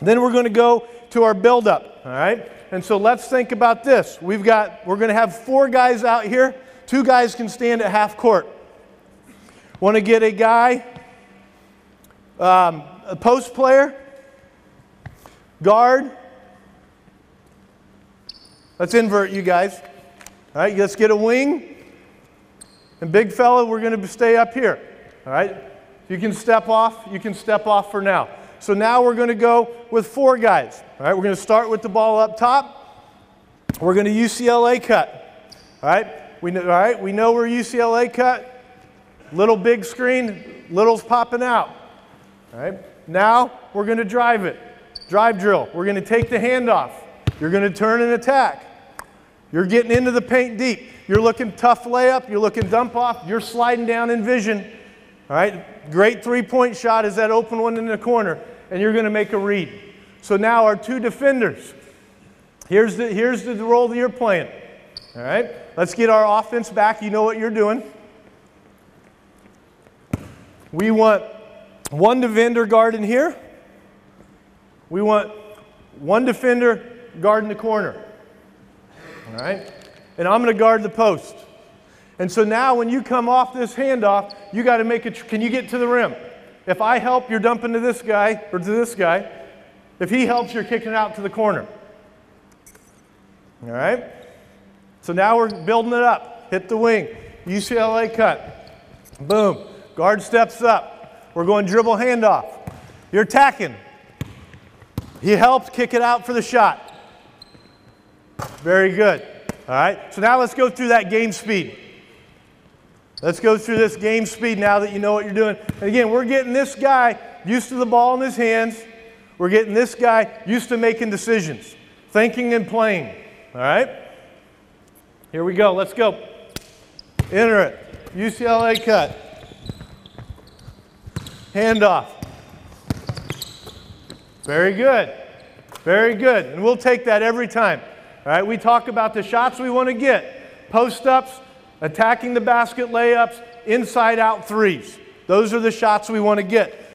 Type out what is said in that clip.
Then we're going to go to our buildup, all right? And so let's think about this. We've got, we're going to have four guys out here. Two guys can stand at half court. Want to get a guy, um, a post player, guard. Let's invert you guys. All right, let's get a wing. And big fella, we're going to stay up here. All right? You can step off. You can step off for now. So now we're going to go with four guys. All right, we're going to start with the ball up top. We're going to UCLA cut. All right, we know, all right, we know we're UCLA cut. Little big screen, little's popping out. All right, now we're going to drive it. Drive drill. We're going to take the handoff. You're going to turn and attack. You're getting into the paint deep. You're looking tough layup. You're looking dump off. You're sliding down in vision. All right, great three point shot is that open one in the corner, and you're going to make a read. So now our two defenders. Here's the, here's the role that you're playing. All right, let's get our offense back. You know what you're doing. We want one defender guarding here. We want one defender guarding the corner. All right? And I'm going to guard the post. And so now when you come off this handoff, you got to make it. Can you get to the rim? If I help, you're dumping to this guy or to this guy. If he helps, you're kicking it out to the corner. All right? So now we're building it up. Hit the wing. UCLA cut. Boom. Guard steps up. We're going dribble handoff. You're attacking. He helps kick it out for the shot. Very good. All right. So now let's go through that game speed. Let's go through this game speed now that you know what you're doing. And again, we're getting this guy used to the ball in his hands. We're getting this guy used to making decisions, thinking and playing. All right? Here we go. Let's go. Enter it. UCLA cut. Handoff. Very good. Very good. And we'll take that every time. All right, we talk about the shots we want to get post ups, attacking the basket layups, inside out threes. Those are the shots we want to get.